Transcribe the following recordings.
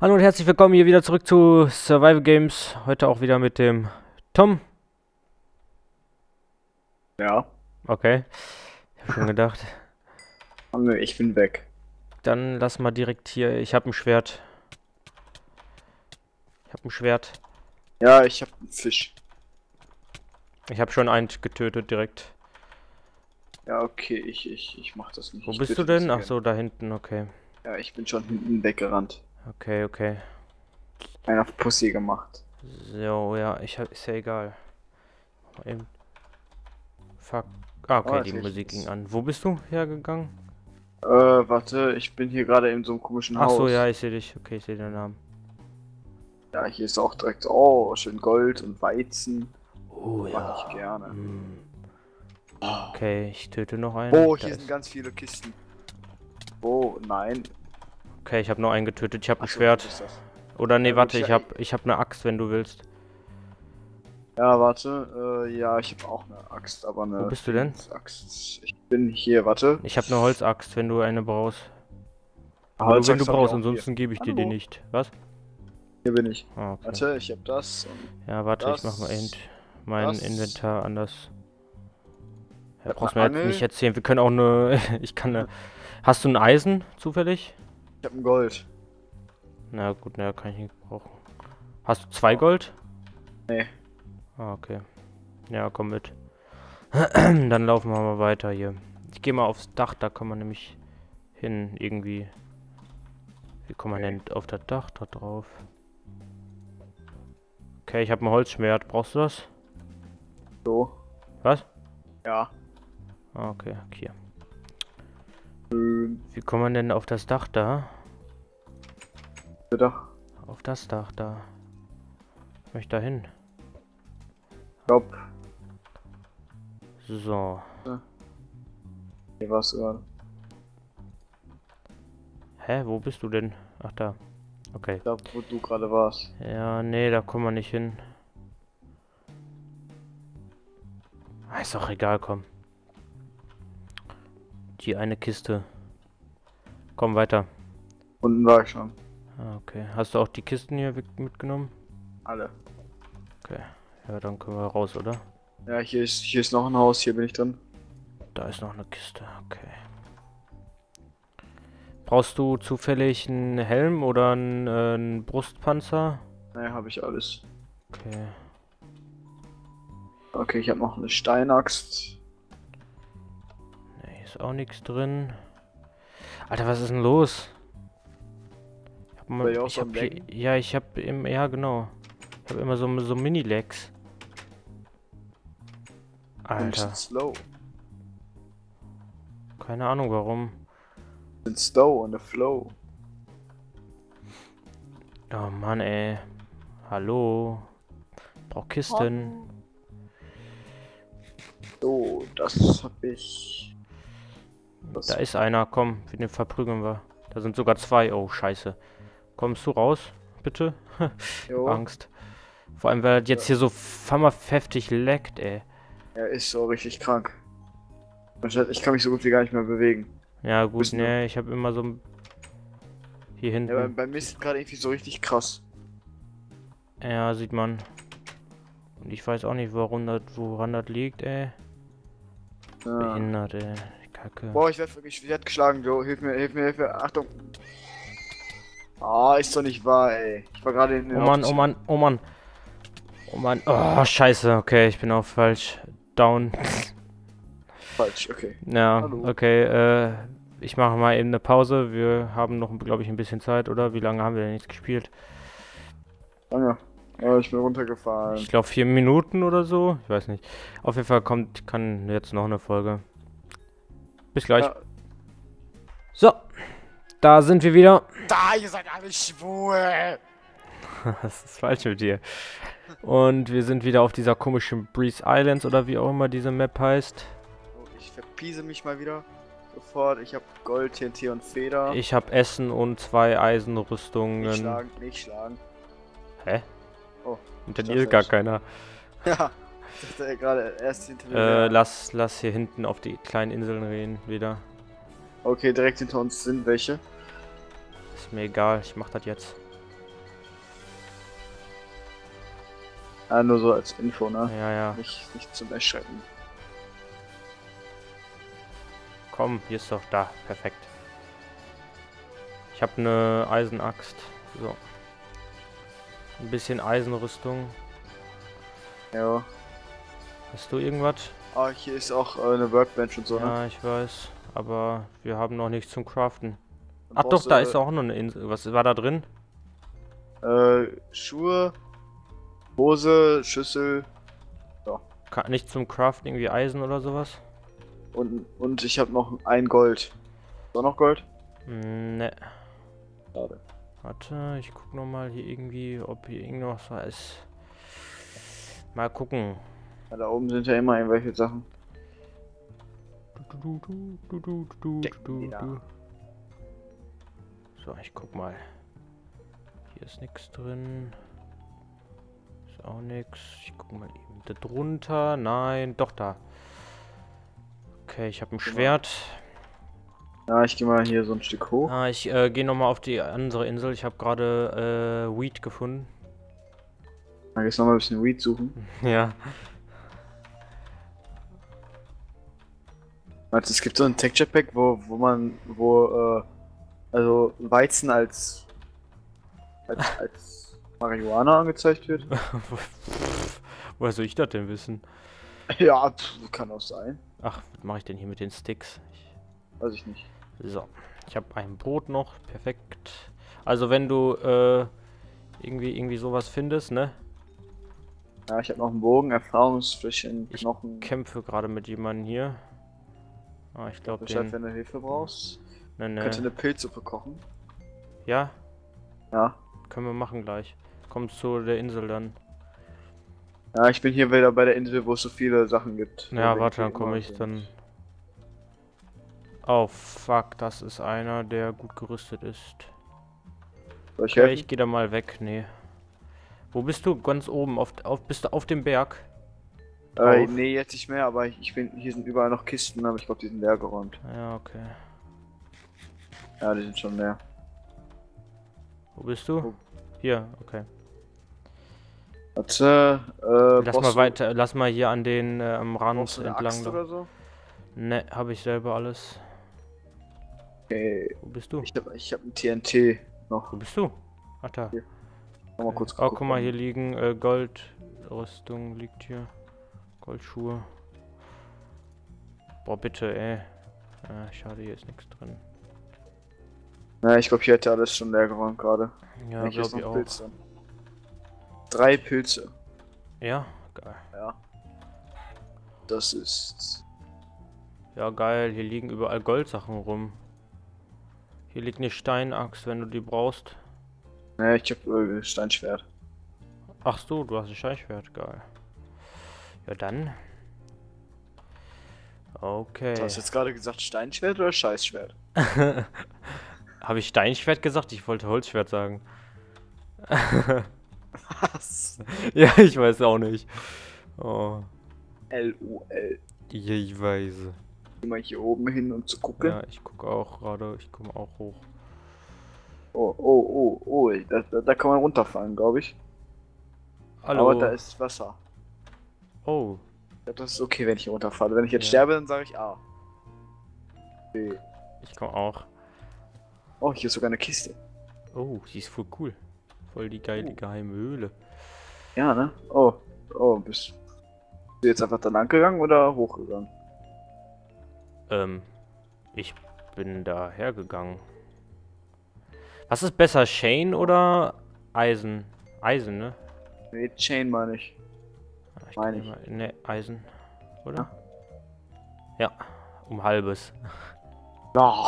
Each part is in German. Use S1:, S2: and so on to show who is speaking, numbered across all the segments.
S1: Hallo und herzlich willkommen hier wieder zurück zu Survival Games. Heute auch wieder mit dem Tom.
S2: Ja.
S1: Okay. Ich hab schon gedacht.
S2: Oh, nö, ich bin weg.
S1: Dann lass mal direkt hier. Ich hab ein Schwert. Ich hab ein Schwert.
S2: Ja, ich hab einen Fisch.
S1: Ich hab schon einen getötet direkt.
S2: Ja, okay, ich, ich, ich mach das nicht.
S1: Wo
S2: Ich
S1: bist du denn? Ach so, da hinten, okay.
S2: Ja, ich bin schon hinten weggerannt.
S1: Okay, okay.
S2: Einer auf Pussy gemacht.
S1: So, ja, ich hab, ist ja egal. Eben. Fuck. Ah, okay,
S2: Oh,
S1: die Musik ging an. Wo bist du hergegangen?
S2: Äh, warte, ich bin hier gerade in so einem komischen
S1: Ach
S2: Haus.
S1: so, ja, ich sehe dich. Okay, ich sehe den Namen.
S2: Ja, hier ist auch direkt, oh, schön Gold und Weizen.
S1: Oh
S2: Mag ich gerne.
S1: Hm. Okay, ich töte noch einen.
S2: Oh,
S1: Da
S2: hier
S1: ist-
S2: sind ganz viele Kisten. Oh, nein.
S1: Okay, ich habe noch einen getötet. Ich habe ein
S2: so,
S1: Schwert.
S2: das?
S1: Oder nee,
S2: Ja,
S1: warte, ich habe ich hab eine Axt, wenn du willst.
S2: Ja, warte, äh, ja, ich habe auch eine Axt, aber eine.
S1: Wo bist du denn?
S2: Axt. Ich bin hier, warte.
S1: Ich habe eine Holzaxt, wenn du eine brauchst. Aber
S2: Holzaxt
S1: nur wenn du brauchst,
S2: auch
S1: ansonsten gebe ich dir die
S2: Hallo.
S1: nicht. Was?
S2: Hier bin ich.
S1: Ah, okay.
S2: Warte, ich hab das.
S1: Ja, warte, ich mach mal
S2: das,
S1: eben mein
S2: das.
S1: Inventar anders. Ja, brauchst
S2: ne
S1: mir jetzt nicht erzählen. Wir können auch eine. ich kann eine. Hast du ein Eisen zufällig?
S2: Ich hab ein Gold.
S1: Na gut, na kann ich nicht brauchen. Hast du zwei Gold?
S2: Nee.
S1: Ah, okay. Ja, komm mit. Dann laufen wir mal weiter hier. Ich gehe mal aufs Dach, da kann man nämlich hin irgendwie. Wie kommt man denn auf das Dach da drauf? Okay, ich habe ein Holzschwert. Brauchst du das?
S2: So.
S1: Was?
S2: Ja.
S1: Ah, okay, hier. Wie kommt man denn auf das Dach da?
S2: Bitte.
S1: Auf das Dach da. Ich möchte da hin.
S2: Stopp.
S1: So.
S2: Hier warst du gerade.
S1: Hä, wo bist du denn? Ach da. Okay.
S2: Da, wo du gerade warst.
S1: Ja, nee, da kommen wir nicht hin. Ah, ist auch egal, komm. Die eine Kiste. Komm weiter.
S2: Unten war ich schon.
S1: Ah, okay. Hast du auch die Kisten hier mitgenommen?
S2: Alle.
S1: Okay. Ja, dann können wir raus, oder?
S2: Ja, hier ist, hier ist noch ein Haus, hier bin ich drin.
S1: Da ist noch eine Kiste. Okay. Brauchst du zufällig einen Helm oder einen, äh, einen Brustpanzer?
S2: Naja, habe ich alles.
S1: Okay.
S2: Okay, ich habe noch eine Steinaxt.
S1: Ist auch nichts drin. Alter, was ist denn los? Ich hab, mal, ich hab hier, ja, ich hab im, ja genau. Ich hab immer so, so Mini-Lags. Alter,
S2: slow.
S1: keine Ahnung warum.
S2: Sind slow on the flow.
S1: Oh Mann, ey. Hallo. Brauch Kisten.
S2: So, das hab ich. Das
S1: Da ist einer, komm, wir den verprügeln wir. Da sind sogar zwei. Oh, scheiße. Kommst du raus, bitte? Angst. Vor allem, weil das jetzt hier so fammer heftig leckt, ey.
S2: er ist so richtig krank. Ich kann mich so gut wie gar nicht mehr bewegen.
S1: Ja, gut, ne, ich habe immer so ein- hier hinten.
S2: Ja, bei, bei mir ist es gerade irgendwie so richtig krass.
S1: Ja, sieht man. Und ich weiß auch nicht, woran das, woran das liegt, ey.
S2: Ja.
S1: Behindert, ey. Kacke.
S2: Boah, ich werde wirklich ich werd geschlagen, Joe. Hilf mir, hilf mir, hilf mir. Achtung. Ah, ist doch nicht wahr, ey. Ich war gerade in den
S1: Oh Mann, oh Mann, oh Mann. Oh Mann. Oh, scheiße. Okay, ich bin auch falsch. Down.
S2: Falsch, okay.
S1: Ja,
S2: Hallo.
S1: okay, äh, ich mache mal eben eine Pause. Wir haben noch, glaube ich, ein bisschen Zeit, oder? Wie lange haben wir denn jetzt gespielt?
S2: Danke. Oh, ich bin runtergefallen.
S1: Ich glaube vier Minuten oder so. Ich weiß nicht. Auf jeden Fall kommt, kann jetzt noch eine Folge. Bis gleich.
S2: Ja.
S1: So, da sind wir wieder.
S2: Da, ihr seid alle schwul!
S1: Was ist falsch mit dir? Und wir sind wieder auf dieser komischen Breeze Islands oder wie auch immer diese Map heißt.
S2: Ich verpiese mich mal wieder. Sofort. Ich habe Gold, TNT und Feder.
S1: Ich habe Essen und zwei Eisenrüstungen.
S2: nicht schlagen, nicht schlagen.
S1: Hä?
S2: Oh,
S1: dir
S2: dachte,
S1: ist gar keiner.
S2: Ja. Ich dachte gerade erst hinter mir.
S1: Äh, lass, lass hier hinten auf die kleinen Inseln reden wieder.
S2: Okay, direkt hinter uns sind welche.
S1: Ist mir egal, ich mach das jetzt.
S2: Ah, nur so als Info, ne?
S1: Ja, ja.
S2: Nicht, nicht zum Erschrecken.
S1: Komm, hier ist doch da. Perfekt. Ich habe eine Eisenaxt. So. Ein bisschen Eisenrüstung.
S2: Ja.
S1: Hast du irgendwas?
S2: Ah, hier ist auch äh, eine Workbench und so, ne?
S1: Ja, ich weiß. Aber wir haben noch nichts zum Craften.
S2: Dann
S1: Ach doch, da
S2: du,
S1: ist auch noch eine Insel. Was war da drin?
S2: Äh, Schuhe, Hose, Schüssel
S1: Ka nicht zum Craften irgendwie Eisen oder sowas?
S2: und, und ich habe noch ein Gold. Ist noch Gold?
S1: Hm, Ne.
S2: Schade.
S1: Warte, ich guck noch mal hier irgendwie, ob hier irgendwas was ist. Mal gucken.
S2: Ja, da oben sind ja immer irgendwelche Sachen.
S1: Du, du, du. So, ich guck mal. Hier ist nichts drin. Ist auch nichts. Ich guck mal eben da drunter. Nein, doch da. Okay, ich habe ein. Schwert.
S2: Ja, ich gehe mal hier so ein Stück hoch.
S1: Ah, ich äh, gehe nochmal auf die andere Insel. Ich habe gerade äh, Weed gefunden.
S2: Dann gehst du noch mal ein bisschen Weed suchen.
S1: Ja.
S2: Warte, es gibt so ein Texture Pack, wo, wo man, wo, äh, also Weizen als, als, als Marihuana angezeigt wird.
S1: Woher soll ich das denn wissen?
S2: ja, pff, kann auch sein.
S1: Ach, was mache ich denn hier mit den Sticks? Ich,
S2: Weiß ich nicht.
S1: so, ich habe ein Boot noch. Perfekt. Also wenn du äh, irgendwie irgendwie sowas findest, ne?
S2: Ja, ich habe noch einen Bogen, Erfahrungsflächen,
S1: Ich
S2: Knochen.
S1: Kämpfe gerade mit jemandem hier. Ah, ich glaube
S2: Bescheid, wenn du Hilfe brauchst.
S1: Ne, ne.
S2: Könnte eine Pilzsuppe kochen.
S1: Ja,
S2: Ja.
S1: können wir machen gleich. Komm zu der Insel dann.
S2: Ja, ich bin hier wieder bei der Insel, wo es so viele Sachen gibt.
S1: Ja, warte, dann komme ich dann. Oh fuck, das ist einer, der gut gerüstet ist.
S2: Soll ich
S1: Okay, ich gehe da mal weg, nee. Wo bist du? Ganz oben, auf, auf bist du auf dem Berg?
S2: Äh, nee, jetzt nicht mehr, aber ich, bin, hier sind überall noch Kisten, aber ich glaube, die sind leer geräumt.
S1: Ja, okay.
S2: Ja, die sind schon leer.
S1: Wo bist du?
S2: Wo?
S1: Hier, okay.
S2: Warte, äh,
S1: Lass mal weiter, lass mal hier an den äh, am Rand entlang.
S2: Oder so?
S1: Ne, habe ich selber alles.
S2: Okay,
S1: Wo bist du?
S2: ich hab, ich hab ein TNT noch.
S1: Wo bist du? Ach da.
S2: Hier. Mal kurz
S1: Oh, guck mal, hier liegen äh, Goldrüstung liegt hier. Goldschuhe. Boah, bitte, ey. Ah, schade, hier ist nichts drin.
S2: Ja, ich glaube, hier hätte alles schon leer geräumt gerade.
S1: Ja, glaube ich
S2: noch
S1: auch.
S2: Pilz drin. Drei Pilze.
S1: Ja, geil.
S2: Ja. Das ist.
S1: Ja, geil. Hier liegen überall Goldsachen rum. Hier liegt eine Steinaxt, wenn du die brauchst.
S2: Ne, ich hab äh, Steinschwert.
S1: Ach so, du hast ein Scheichschwert, geil. Ja, dann. Okay.
S2: Du hast jetzt gerade gesagt Steinschwert oder Scheißschwert?
S1: Habe ich Steinschwert gesagt? Ich wollte Holzschwert sagen.
S2: Was?
S1: ja, ich weiß auch nicht. Oh,
S2: L-U-L.
S1: ja, ich weiß.
S2: Geh mal hier oben hin, um zu gucken.
S1: Ja, ich gucke auch gerade. Ich komme auch hoch.
S2: Oh, oh, oh, oh. Da, da, da kann man runterfallen, glaube ich.
S1: Hallo.
S2: Aber da ist Wasser.
S1: Oh,
S2: Ja, das ist okay, wenn ich runterfalle. Wenn ich jetzt
S1: Ja.
S2: sterbe, dann sage ich A. B.
S1: ich komme auch.
S2: Oh, hier ist sogar eine Kiste.
S1: Oh, sie ist voll cool. Voll die geile
S2: Oh.
S1: geheime Höhle.
S2: Ja, ne? Oh, oh, bist bist du jetzt einfach da lang gegangen oder hochgegangen?
S1: Ähm, ich bin da hergegangen. Was ist besser, Shane oder Eisen? Eisen, ne?
S2: Nee, Chain meine ich.
S1: Ich
S2: Meine
S1: glaub, Ne, Eisen. Oder? Ja, um halbes.
S2: Oh.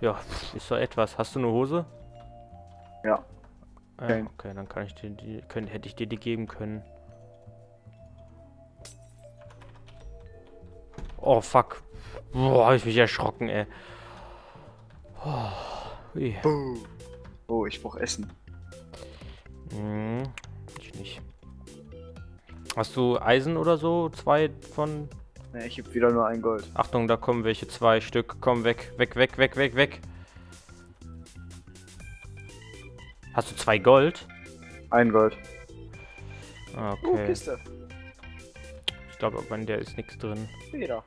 S1: Ja, ist doch etwas. Hast du eine Hose?
S2: Ja.
S1: Ah,
S2: Okay.
S1: okay, dann kann ich dir die, können, hätte ich dir die geben können. Oh fuck. Boah, hab ich mich erschrocken, ey. Oh.
S2: Buh. Oh, ich brauch Essen.
S1: Hm, ich nicht. Hast du Eisen oder so? Zwei von.
S2: Ne, ich hab wieder nur ein Gold.
S1: Achtung, da kommen welche. Zwei Stück. Komm weg, weg, weg, weg, weg, weg. Hast du zwei Gold?
S2: Ein Gold.
S1: Ah,
S2: Uh,
S1: okay.
S2: Kiste.
S1: Ich glaube, aber in der ist nichts drin.
S2: Wieder.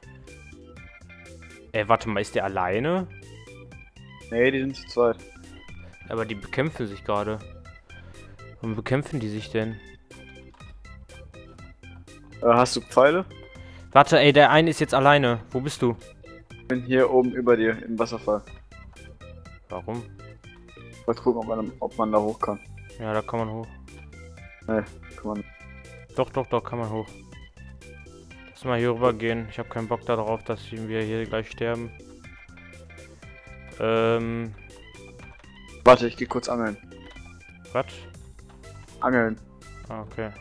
S1: Ey, warte mal, ist der alleine?
S2: Nee, die sind zu zweit.
S1: Aber die bekämpfen sich gerade. Warum bekämpfen die sich denn?
S2: Äh, hast du Pfeile?
S1: Warte, ey, der eine ist jetzt alleine. Wo bist du?
S2: Ich bin hier oben über dir im Wasserfall.
S1: Warum?
S2: Ich wollte gucken, ob man, ob man da hoch kann.
S1: Ja, da kann man hoch.
S2: Nee, kann man.
S1: Doch, doch, doch, kann man hoch. Lass mal hier rüber gehen. Ich habe keinen Bock darauf, dass wir hier gleich sterben. Ähm,
S2: Warte, ich geh kurz angeln.
S1: was?
S2: Angeln.
S1: Ah, okay.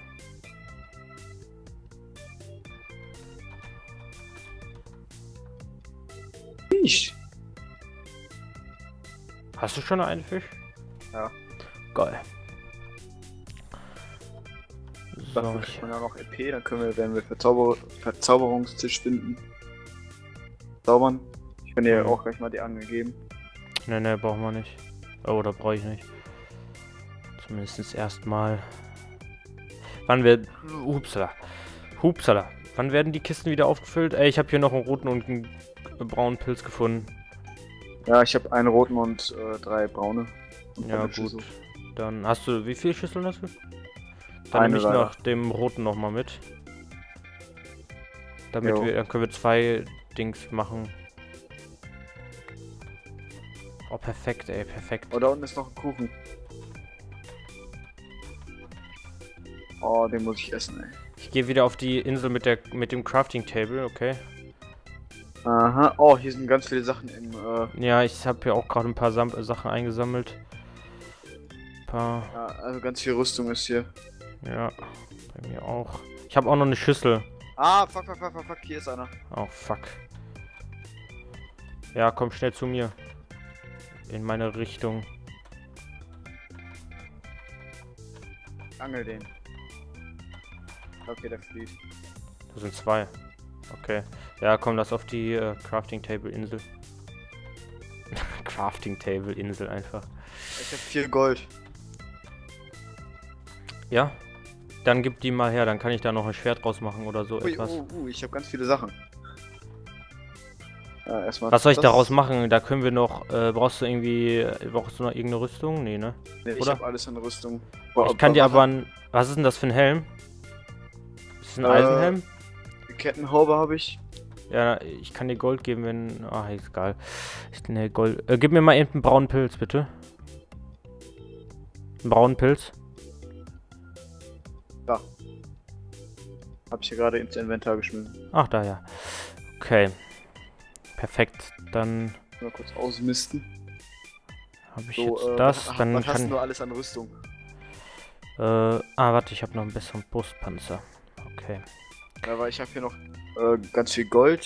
S2: Fisch.
S1: Hast du schon einen Fisch?
S2: Ja.
S1: Geil. So,
S2: Dafür kriegt man ja noch EP, dann können wir, wenn wir Verzauber Verzauberungstisch finden, zaubern. Ich kann dir
S1: Mhm.
S2: auch gleich mal die Angel geben.
S1: ne, ne, brauchen wir nicht. Oh, da brauche ich nicht. Zumindest erstmal. Wann wird. Hupsala. Hupsala. Wann werden die Kisten wieder aufgefüllt? Ey, ich habe hier noch einen roten und einen braunen Pilz gefunden.
S2: Ja, ich habe einen roten und äh, drei braune. Und
S1: Ja, gut.
S2: Schüssel.
S1: Dann hast du. Wie viele Schüsseln hast du? Dann
S2: Eine
S1: nehme ich
S2: leider.
S1: noch dem roten nochmal mit. Damit
S2: Jo.
S1: wir. Dann können wir zwei Dings machen. Oh, perfekt, ey, perfekt.
S2: Oh, da unten ist noch ein Kuchen. Oh, den muss ich essen, ey.
S1: Ich gehe wieder auf die Insel mit der mit dem Crafting Table, okay?
S2: Aha. Oh, hier sind ganz viele Sachen im, äh,
S1: Ja, ich habe ja auch gerade ein paar Sam Sachen eingesammelt. Ein paar,
S2: ja, also ganz viel Rüstung ist hier.
S1: ja, bei mir auch. Ich habe auch noch eine Schüssel.
S2: Ah, fuck, fuck, fuck, fuck, fuck, hier ist einer.
S1: Oh, fuck. Ja, komm schnell zu mir. In meine Richtung.
S2: Angel den. Okay, der flieht.
S1: Da sind zwei. Okay. Ja, komm, lass auf die äh, Crafting Table Insel. Crafting Table Insel einfach.
S2: Ich hab viel Gold.
S1: Ja? Dann gib die mal her, dann kann ich da noch ein Schwert draus machen oder so
S2: Ui,
S1: etwas.
S2: uh, uh, ich hab ganz viele Sachen. Ja, erstmal.
S1: Was soll ich daraus machen? Da können wir noch. Äh, brauchst du irgendwie. Brauchst du noch irgendeine Rüstung? Nee, ne?
S2: Nee, ich
S1: oder?
S2: hab alles in Rüstung.
S1: Ich kann dir aber ein. Was ist denn das für ein Helm? Ist das ein
S2: Äh,
S1: Eisenhelm?
S2: Kettenhaube habe ich.
S1: Ja, ich kann dir Gold geben, wenn. Ah, ist egal. Ich, ne, Gold. Äh, gib mir mal eben einen braunen Pilz, bitte. Einen braunen Pilz.
S2: Hab ich hier gerade ins Inventar geschmissen.
S1: Ach, da ja. Okay. Perfekt. Dann
S2: Mal kurz ausmisten.
S1: habe ich
S2: So,
S1: jetzt
S2: äh,
S1: das.
S2: was,
S1: Dann
S2: was hast
S1: kann.
S2: du alles an Rüstung?
S1: Äh, ah, warte, ich habe noch einen besseren Brustpanzer. Okay.
S2: Ja, weil ich habe hier noch äh, ganz viel Gold,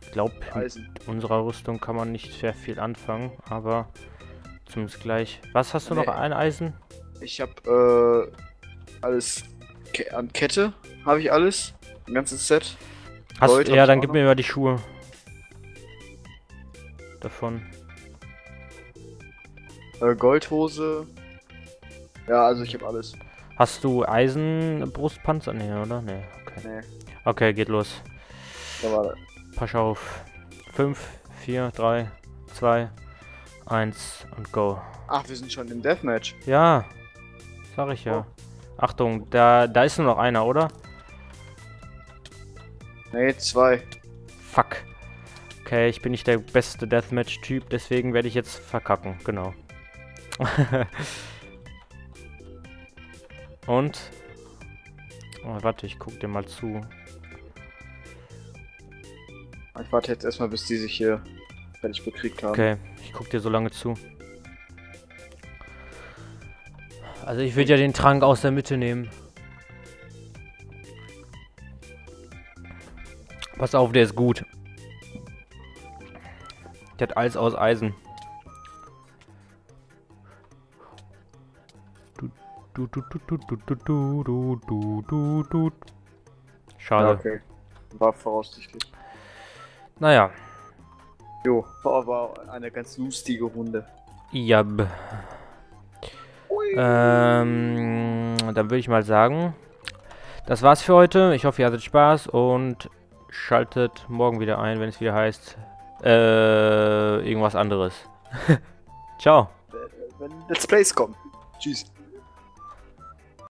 S1: Ich glaube, mit unserer Rüstung kann man nicht sehr viel anfangen, aber zumindest gleich. Was hast du noch?
S2: Nee.
S1: Ein Eisen?
S2: Ich habe äh, alles Ke an Kette habe ich alles, ein ganzes Set.
S1: Hast,
S2: Gold
S1: ja, dann gib
S2: noch.
S1: mir mal die Schuhe. Davon.
S2: Äh, Goldhose. Ja, also ich habe alles.
S1: Hast du Eisenbrustpanzer? Nee, oder? Nee.
S2: Nee,
S1: Okay, geht los.
S2: das.
S1: Pass auf. 5, 4, 3, 2, 1 und go.
S2: Ach, wir sind schon im Deathmatch.
S1: Ja, sag ich ja. Achtung, da, da ist nur noch einer, oder?
S2: Nee, zwei.
S1: Fuck. Okay, ich bin nicht der beste Deathmatch-Typ, deswegen werde ich jetzt verkacken, genau. Und? Oh, warte, ich guck dir mal zu.
S2: Ich warte jetzt erstmal, bis die sich hier fertig bekriegt haben.
S1: Okay, ich guck dir so lange zu. Also ich würde ja den Trank aus der Mitte nehmen. Pass auf, der ist gut. Der hat alles aus Eisen. Du, du, du, du, du, du, du, du, du, du, du.
S2: Ja,
S1: Schade.
S2: okay. War voraussichtlich.
S1: Naja.
S2: Jo, war aber eine ganz lustige Runde.
S1: Ja. b-
S2: Ui.
S1: Ähm, dann würde ich mal sagen, das war's für heute. Ich hoffe, ihr hattet Spaß und schaltet morgen wieder ein, wenn es wieder heißt, äh, irgendwas anderes. Ciao.
S2: Wenn Let's Plays kommen. Tschüss.